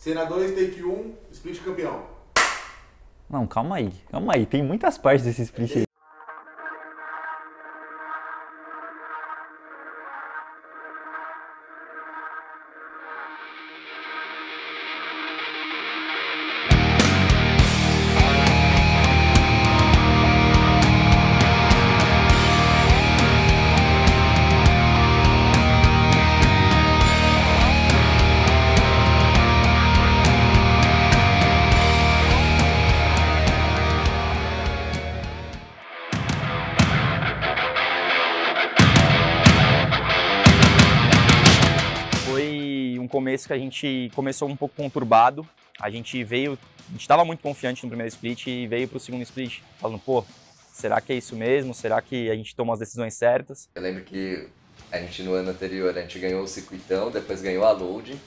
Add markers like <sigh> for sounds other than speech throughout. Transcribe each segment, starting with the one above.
Cena 2, take 1, um, split campeão. Não, calma aí, calma aí. Tem muitas partes desse split aí. Começo que a gente começou um pouco conturbado. A gente veio, a gente estava muito confiante no primeiro split e veio para o segundo split falando, pô, será que é isso mesmo? Será que a gente tomou as decisões certas? Eu lembro que a gente no ano anterior a gente ganhou o circuitão, depois ganhou a load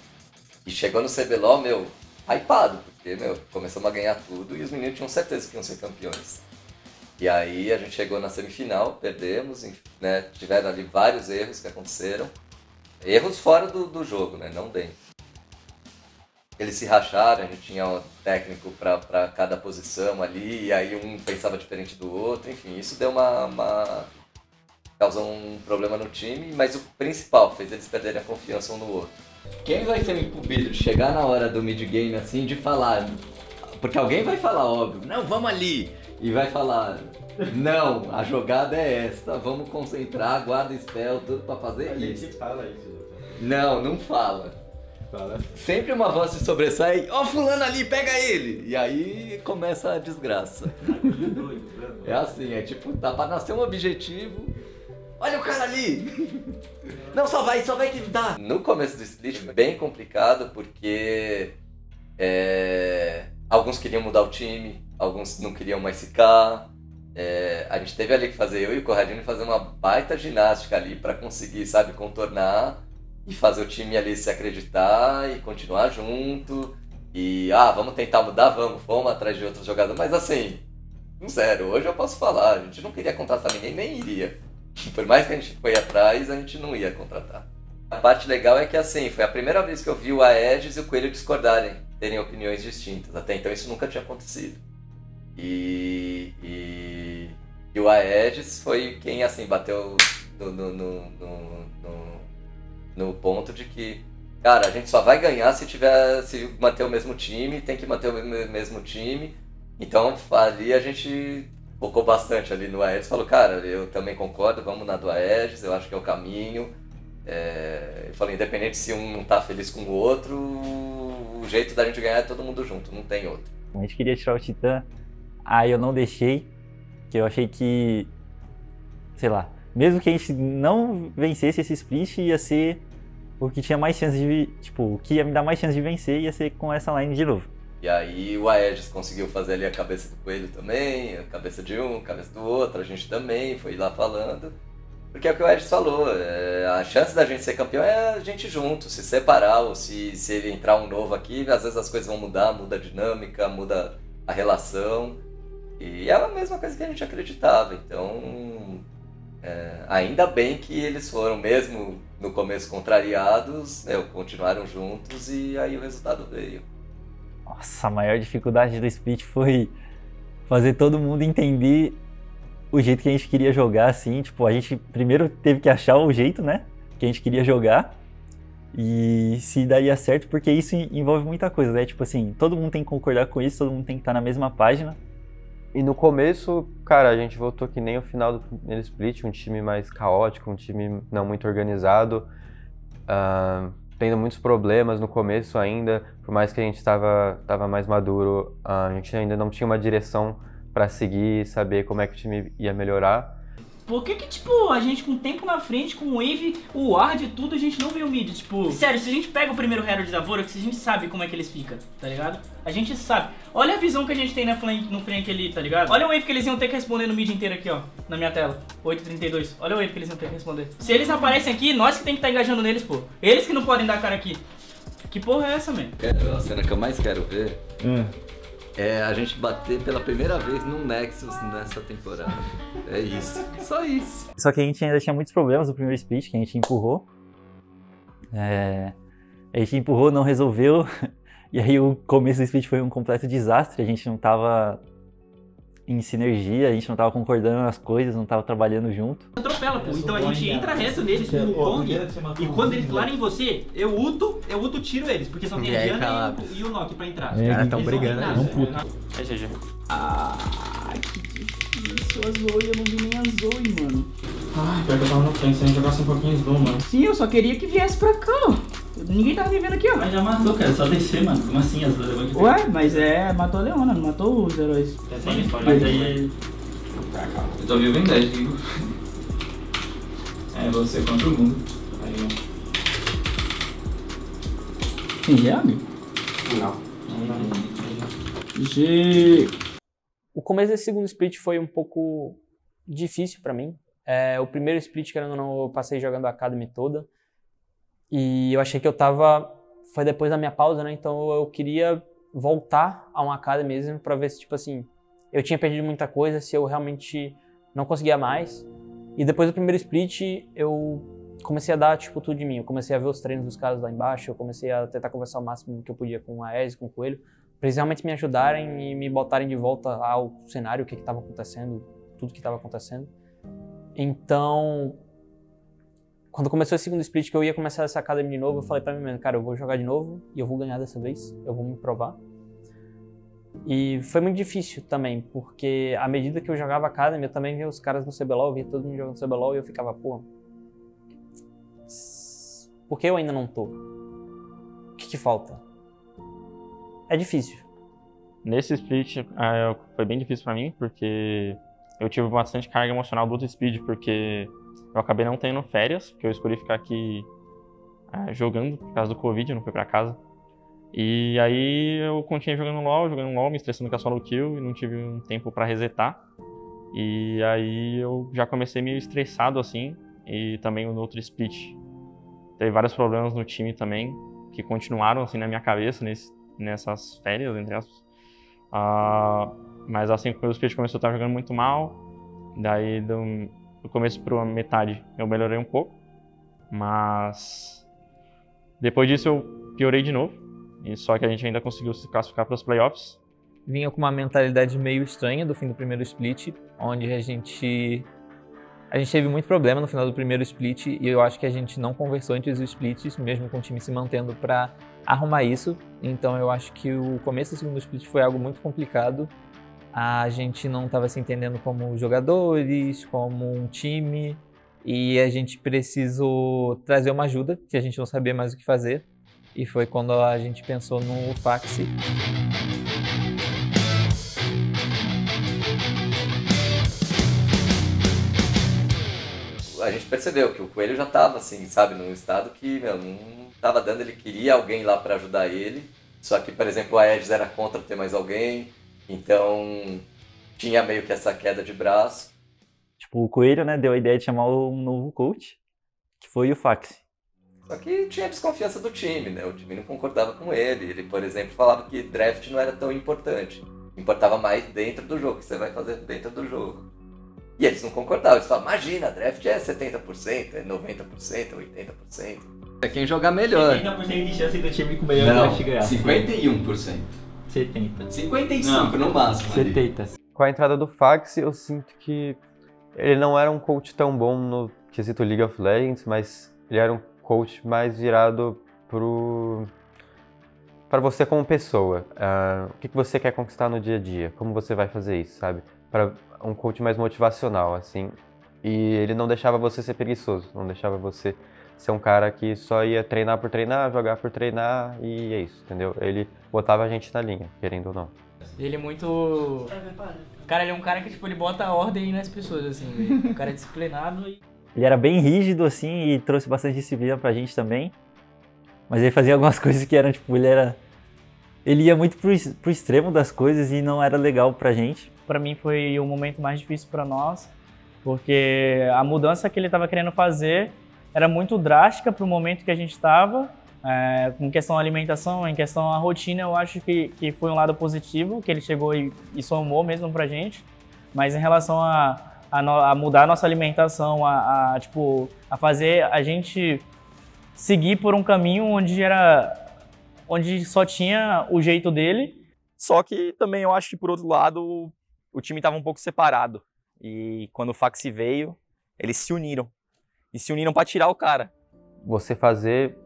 e chegou no CBLOL, meu, hypado, porque, meu, começamos a ganhar tudo e os meninos tinham certeza que iam ser campeões. E aí a gente chegou na semifinal, perdemos, né, tiveram ali vários erros que aconteceram. Erros fora do, do jogo, né? Não dentro. Eles se racharam, a gente tinha um técnico para cada posição ali, e aí um pensava diferente do outro, enfim, isso deu uma, uma. causou um problema no time, mas o principal fez eles perderem a confiança um no outro. Quem vai ser incumbido de chegar na hora do mid-game assim, de falar. Porque alguém vai falar, óbvio, não, vamos ali! E vai falar, não, a jogada é esta, vamos concentrar, guarda spell, tudo pra fazer a isso. A gente fala isso. Não, não fala. Fala. Sempre uma voz se sobressai, ó oh, fulano ali, pega ele! E aí começa a desgraça. <laughs> é assim, é tipo, tá pra nascer um objetivo, olha o cara ali! Não, só vai, só vai que dá! No começo do split foi bem complicado, porque é, alguns queriam mudar o time, alguns não queriam mais ficar, é, a gente teve ali que fazer, eu e o Corradinho, fazer uma baita ginástica ali para conseguir, sabe, contornar e fazer o time ali se acreditar e continuar junto. E, ah, vamos tentar mudar, vamos, vamos atrás de outros jogadores. Mas assim, um zero. Hoje eu posso falar, a gente não queria contratar ninguém, nem iria. <laughs> Por mais que a gente foi atrás, a gente não ia contratar. A parte legal é que assim, foi a primeira vez que eu vi o Aedes e o Coelho discordarem, terem opiniões distintas. Até então isso nunca tinha acontecido. E, e, e o Aedes foi quem assim bateu no, no, no, no, ponto de que, cara, a gente só vai ganhar se tiver se manter o mesmo time, tem que manter o mesmo time. Então ali a gente focou bastante ali no Aedes, falou, cara, eu também concordo, vamos na do Aedes, eu acho que é o caminho. É, eu falei, independente se um não tá feliz com o outro, o jeito da gente ganhar é todo mundo junto, não tem outro. A gente queria tirar o Titã Aí eu não deixei, que eu achei que, sei lá, mesmo que a gente não vencesse esse split, ia ser o que tinha mais chance de, tipo, o que ia me dar mais chance de vencer ia ser com essa line de novo. E aí o Aegis conseguiu fazer ali a cabeça do coelho também, a cabeça de um, a cabeça do outro, a gente também foi lá falando. Porque é o que o Aegis falou, é, a chance da gente ser campeão é a gente junto, se separar, ou se, se ele entrar um novo aqui, às vezes as coisas vão mudar, muda a dinâmica, muda a relação. E é a mesma coisa que a gente acreditava. Então, é, ainda bem que eles foram, mesmo no começo contrariados, né, continuaram juntos e aí o resultado veio. Nossa, a maior dificuldade do split foi fazer todo mundo entender o jeito que a gente queria jogar, assim. Tipo, a gente primeiro teve que achar o jeito, né? Que a gente queria jogar. E se daria certo, porque isso envolve muita coisa, né? Tipo assim, todo mundo tem que concordar com isso, todo mundo tem que estar na mesma página. E no começo, cara, a gente voltou que nem o final do primeiro split, um time mais caótico, um time não muito organizado, uh, tendo muitos problemas no começo ainda, por mais que a gente estava tava mais maduro, uh, a gente ainda não tinha uma direção para seguir saber como é que o time ia melhorar. Por que que, tipo, a gente com tempo na frente, com o Wave, o Ward e tudo, a gente não vê o mid? Tipo, sério, se a gente pega o primeiro Herald da Vorax, a gente sabe como é que eles ficam, tá ligado? A gente sabe. Olha a visão que a gente tem na flank, no flank ali, tá ligado? Olha o wave que eles iam ter que responder no mid inteiro aqui, ó, na minha tela. 832. Olha o wave que eles iam ter que responder. Se eles aparecem aqui, nós que tem que estar tá engajando neles, pô. Eles que não podem dar cara aqui. Que porra é essa, man? A cena que eu mais quero ver hum é a gente bater pela primeira vez num Nexus nessa temporada. É isso. Só isso. Só que a gente ainda tinha muitos problemas no primeiro split que a gente empurrou. É... A gente empurrou, não resolveu. <laughs> E aí o começo do split foi um completo desastre, a gente não tava em sinergia, a gente não tava concordando nas coisas, não tava trabalhando junto. Atropela, pô. Então a gente entra reto neles com o Kong. E quando eles pularem em você, eu uto, eu uto tiro eles. Porque só tem a aí, Diana e o, e o Nock pra entrar. É, caras tão brigando. Não tá puto. É GG. Ah, que difícil. A Zoe, eu não vi nem a Zoe, mano. Ai, pior que eu tava pensando em jogar um pouquinho slow, mano. Sim, eu só queria que viesse pra cá, ó. Ninguém tava me vendo aqui, ó. Mas já matou, cara, só descer, mano. Como assim? As de Ué, mas é. Matou a Leona, não matou os heróis. Sim, mas aí. Eu tô vivo em 10, digo. É você contra o mundo. Aí, Tem GM? Não. G. O começo desse segundo split foi um pouco difícil pra mim. É, o primeiro split, querendo ou não, eu passei jogando a Academy toda. E eu achei que eu tava. Foi depois da minha pausa, né? Então eu queria voltar a uma Academy mesmo pra ver se, tipo assim, eu tinha perdido muita coisa, se eu realmente não conseguia mais. E depois do primeiro split, eu comecei a dar, tipo, tudo de mim. Eu comecei a ver os treinos dos caras lá embaixo, eu comecei a tentar conversar o máximo que eu podia com a Ez, com o Coelho, pra eles realmente me ajudarem e me botarem de volta ao cenário, o que estava acontecendo, tudo que estava acontecendo. Então, quando começou o segundo split, que eu ia começar essa academy de novo, eu falei pra mim mesmo, cara, eu vou jogar de novo e eu vou ganhar dessa vez, eu vou me provar. E foi muito difícil também, porque à medida que eu jogava Academy, eu também via os caras no CBLOL, eu via todo mundo jogando CBLOL e eu ficava, pô, por que eu ainda não tô? O que, que falta? É difícil. Nesse split ah, foi bem difícil pra mim, porque eu tive bastante carga emocional do outro speed, porque eu acabei não tendo férias, porque eu escolhi ficar aqui ah, jogando por causa do Covid, eu não fui pra casa. E aí eu continuei jogando LoL, jogando LoL, me estressando com a solo kill e não tive um tempo pra resetar. E aí eu já comecei meio estressado assim, e também no outro split. Teve vários problemas no time também, que continuaram assim na minha cabeça nesse, nessas férias, entre aspas. Ah, mas assim, quando o split começou, eu tava jogando muito mal. Daí do começo pra metade eu melhorei um pouco. Mas depois disso eu piorei de novo. E só que a gente ainda conseguiu se classificar para os playoffs. vinha com uma mentalidade meio estranha do fim do primeiro split, onde a gente a gente teve muito problema no final do primeiro split e eu acho que a gente não conversou entre os splits, mesmo com o time se mantendo para arrumar isso. Então eu acho que o começo do segundo split foi algo muito complicado. A gente não estava se entendendo como jogadores, como um time, e a gente precisou trazer uma ajuda, que a gente não sabia mais o que fazer. E foi quando a gente pensou no Faxi. A gente percebeu que o Coelho já tava assim, sabe, num estado que, meu, não tava dando, ele queria alguém lá pra ajudar ele. Só que, por exemplo, a Edges era contra ter mais alguém, então tinha meio que essa queda de braço. Tipo, o Coelho, né, deu a ideia de chamar um novo coach, que foi o Fax. Só que tinha desconfiança do time, né? O time não concordava com ele. Ele, por exemplo, falava que draft não era tão importante. Importava mais dentro do jogo, que você vai fazer dentro do jogo. E eles não concordavam. Eles falavam, imagina, draft é 70%, é 90%, é 80%. É quem jogar melhor. 30% de chance do time com o melhor draft ganhar. 51%. 70. 55 no máximo. ali. 70. Com a entrada do Fax, eu sinto que ele não era um coach tão bom no quesito League of Legends, mas ele era um coach mais virado pro para você como pessoa. Ah, o que, que você quer conquistar no dia a dia? Como você vai fazer isso, sabe? Para um coach mais motivacional, assim. E ele não deixava você ser preguiçoso, não deixava você ser um cara que só ia treinar por treinar, jogar por treinar e é isso, entendeu? Ele botava a gente na linha, querendo ou não. Ele é muito. Cara, ele é um cara que, tipo, ele bota ordem nas pessoas, assim. <laughs> O cara é disciplinado e. Ele era bem rígido, assim, e trouxe bastante disciplina pra gente também. Mas ele fazia algumas <laughs> coisas que eram, tipo, ele era... Ele ia muito pro, pro extremo das coisas e não era legal pra gente. Para mim foi o momento mais difícil para nós, porque a mudança que ele estava querendo fazer era muito drástica para o momento que a gente estava. É, em questão à alimentação, em questão à rotina, eu acho que, que foi um lado positivo, que ele chegou e, e somou mesmo pra gente. Mas em relação a, a, no- a mudar a nossa alimentação, a, a, tipo, a fazer a gente seguir por um caminho onde era onde só tinha o jeito dele. Só que também eu acho que, por outro lado, o time estava um pouco separado. E quando o Faxi veio, eles se uniram. E se uniram para tirar o cara. Você fazer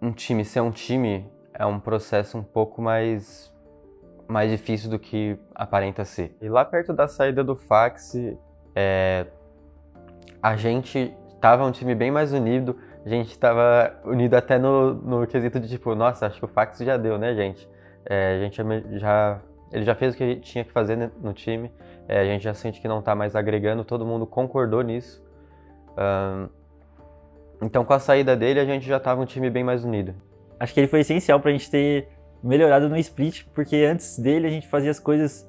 um time ser um time é um processo um pouco mais mais difícil do que aparenta ser. E lá perto da saída do Fax, é, a gente tava um time bem mais unido. A gente tava unido até no, no quesito de tipo, nossa, acho que o Fax já deu, né, gente? É, a gente já ele já fez o que tinha que fazer no time. É, a gente já sente que não tá mais agregando. Todo mundo concordou nisso. Um, então, com a saída dele, a gente já tava um time bem mais unido. Acho que ele foi essencial pra gente ter melhorado no split, porque antes dele a gente fazia as coisas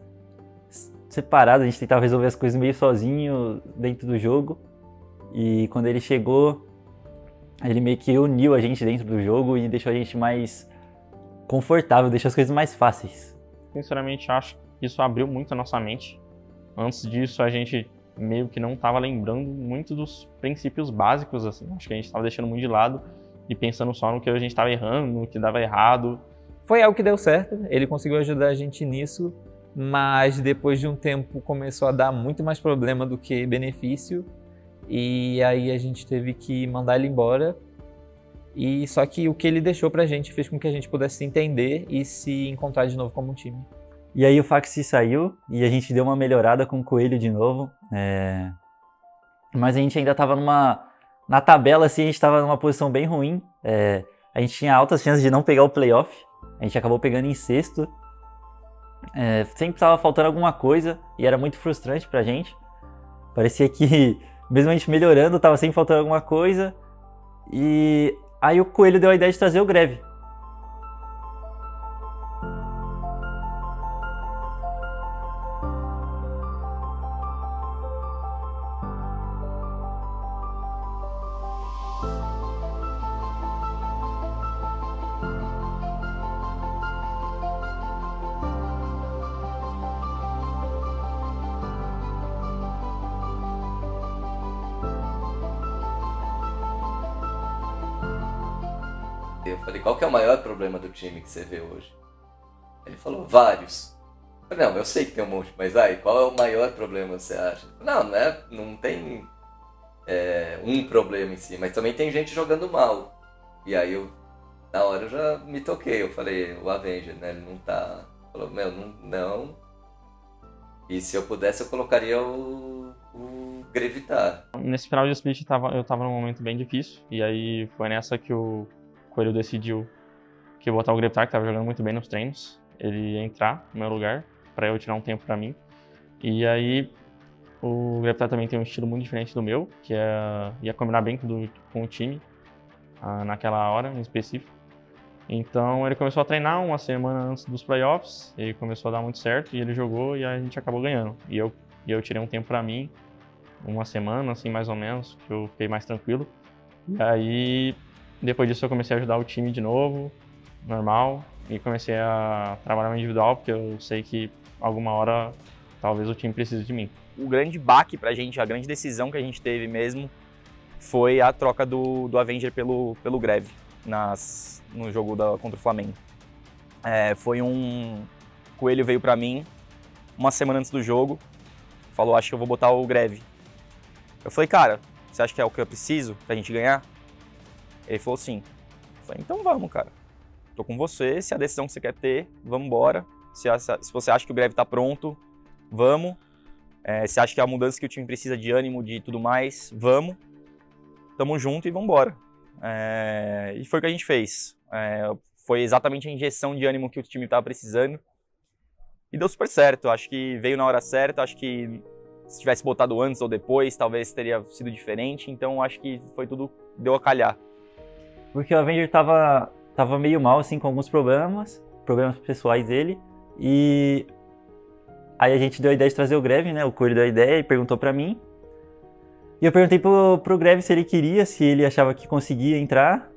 separadas, a gente tentava resolver as coisas meio sozinho dentro do jogo. E quando ele chegou, ele meio que uniu a gente dentro do jogo e deixou a gente mais confortável, deixou as coisas mais fáceis. Sinceramente, acho que isso abriu muito a nossa mente. Antes disso, a gente meio que não estava lembrando muito dos princípios básicos, assim. Acho que a gente estava deixando muito de lado e pensando só no que a gente estava errando, no que dava errado. Foi algo que deu certo, ele conseguiu ajudar a gente nisso, mas depois de um tempo começou a dar muito mais problema do que benefício e aí a gente teve que mandar ele embora. E só que o que ele deixou pra gente fez com que a gente pudesse se entender e se encontrar de novo como um time. E aí o Faxi saiu e a gente deu uma melhorada com o Coelho de novo. É... Mas a gente ainda tava numa. Na tabela, assim, a gente tava numa posição bem ruim. É... A gente tinha altas chances de não pegar o playoff. A gente acabou pegando em sexto. É... Sempre tava faltando alguma coisa e era muito frustrante pra gente. Parecia que <laughs> mesmo a gente melhorando, tava sempre faltando alguma coisa. E aí o Coelho deu a ideia de trazer o Greve. Eu falei, qual que é o maior problema do time que você vê hoje? Ele falou, vários. Eu falei, não, eu sei que tem um monte, mas aí, qual é o maior problema você acha? Não, não, é, não tem é, um problema em si, mas também tem gente jogando mal. E aí eu, na hora eu já me toquei, eu falei, o Avenger, né? Ele não tá. Falou, meu, não. não. E se eu pudesse, eu colocaria o, o Grevitar. Nesse final de split eu tava, eu tava num momento bem difícil, e aí foi nessa que o Coelho decidiu que eu botar o Grevitar, que tava jogando muito bem nos treinos, ele ia entrar no meu lugar, para eu tirar um tempo para mim. E aí o Grevitar também tem um estilo muito diferente do meu, que é, ia combinar bem com, com o time ah, naquela hora em específico. Então ele começou a treinar uma semana antes dos playoffs, e começou a dar muito certo, e ele jogou e a gente acabou ganhando. E eu, e eu tirei um tempo para mim, uma semana, assim, mais ou menos, que eu fiquei mais tranquilo. E aí, depois disso, eu comecei a ajudar o time de novo, normal, e comecei a trabalhar no individual, porque eu sei que alguma hora talvez o time precise de mim. O grande baque pra gente, a grande decisão que a gente teve mesmo, foi a troca do, do Avenger pelo, pelo Greve nas, no jogo da, contra o Flamengo. É, foi um. Coelho veio pra mim uma semana antes do jogo, falou: Acho que eu vou botar o Greve. Eu falei: Cara, você acha que é o que eu preciso pra gente ganhar? Ele falou: Sim. Eu falei: Então vamos, cara. Tô com você. Se é a decisão que você quer ter, vamos embora. Se, se você acha que o Greve tá pronto, vamos. É, se acha que é a mudança que o time precisa de ânimo, de tudo mais, vamos. Tamo junto e vamos embora. É, e foi o que a gente fez. É, foi exatamente a injeção de ânimo que o time estava precisando. E deu super certo. Acho que veio na hora certa. Acho que se tivesse botado antes ou depois, talvez teria sido diferente. Então acho que foi tudo deu a calhar. Porque o Avenger tava, tava meio mal, assim, com alguns problemas, problemas pessoais dele. E aí a gente deu a ideia de trazer o Greve, né? O Coelho deu a ideia e perguntou para mim. E eu perguntei pro, pro Greve se ele queria, se ele achava que conseguia entrar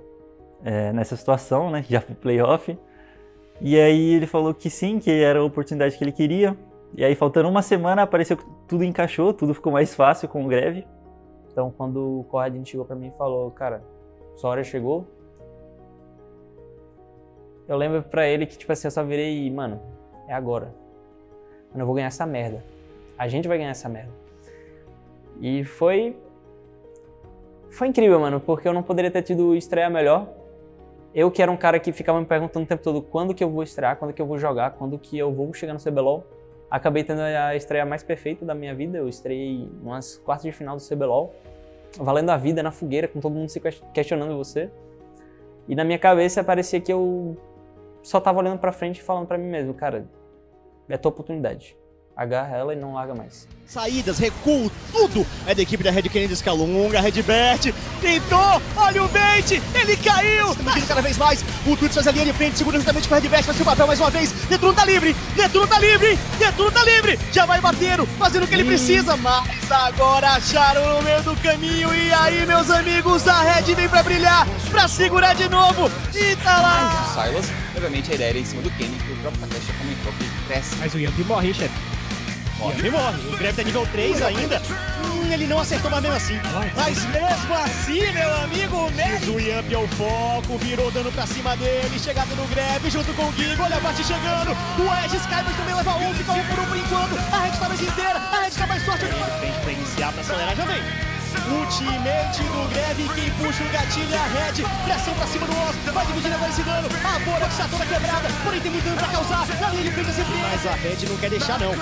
é, nessa situação, né? Já pro playoff. E aí ele falou que sim, que era a oportunidade que ele queria. E aí, faltando uma semana, apareceu que tudo encaixou, tudo ficou mais fácil com o Greve. Então, quando o Corradinho chegou para mim e falou, cara, sua hora chegou, eu lembro pra ele que, tipo assim, eu só virei, mano, é agora. Mano, eu vou ganhar essa merda. A gente vai ganhar essa merda. E foi. Foi incrível, mano, porque eu não poderia ter tido estreia melhor. Eu que era um cara que ficava me perguntando o tempo todo quando que eu vou estrear, quando que eu vou jogar, quando que eu vou chegar no CBLOL. Acabei tendo a estreia mais perfeita da minha vida. Eu estreiei umas quartas de final do CBLOL, valendo a vida na fogueira, com todo mundo se questionando você. E na minha cabeça parecia que eu só tava olhando pra frente e falando pra mim mesmo, cara, é tua oportunidade. Agarra ela e não larga mais. Saídas, recuo, tudo é da equipe da Red Kennedy Scalunga, Redbert, tentou, olha o bait, ele caiu, Estamos cada vez mais, o Tuts faz a linha de frente, segura justamente com o Redbert, faz o papel mais uma vez, Netuno tá livre, Netuno tá livre, Netuno tá livre, já vai batendo, fazendo o que ele precisa, mas agora acharam no meio do caminho, e aí meus amigos, a Red vem pra brilhar, pra segurar de novo, e tá lá. Silas, obviamente a ideia era em cima do Kenny, que o próprio Takeshi já comentou que cresce. Mas o Yampi morre, chefe? Morre. morre. O Greve tá nível 3 ainda. Hum, ele não acertou, mas mesmo assim. Mas mesmo assim, meu amigo, mesmo o Yamp é o foco, virou dano pra cima dele. Chegada no Greve junto com o Gigo. Olha a parte chegando. O Edge Sky, mas também leva um, fica um por um por enquanto. A Red tá mais inteira, a Red tá mais forte. Frente pra iniciar, pra acelerar, já vem. Ultimate do Greve, quem puxa o gatilho é a Red. Pressão pra cima do Oz, vai dividindo agora esse dano. A Bora que está toda quebrada, porém tem muito dano pra causar. Linha de frente sempre. Mas a Red não quer deixar, não.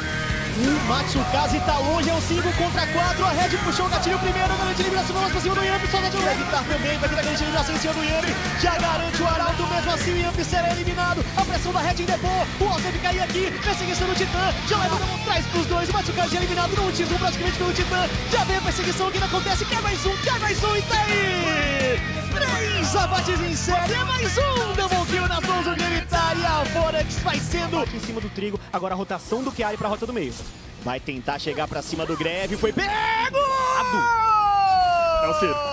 O Matsukaze tá longe, é um 5 contra 4. A Red puxou o gatilho primeiro, garante eliminação mas pra cima do Yamp. Só o Red tá também, vai ter a grande eliminação em cima do Yamp. Já garante o Arauto, mesmo assim o Yamp será eliminado. A pressão da Red em depô. O Oz deve cair aqui. Perseguição do Titã. Já leva o traz pros dois. O Matsukaze eliminado no último, praticamente pelo Titã. Já vem a perseguição, o que acontece? Quer mais um, quer mais um e tá aí! Três abates em série, mais um double kill nas mãos do Gritar e a Forex vai sendo em cima do trigo. Agora a rotação do Chiari pra rota do meio. Vai tentar chegar pra cima do Greve, foi pego! É o Ciro.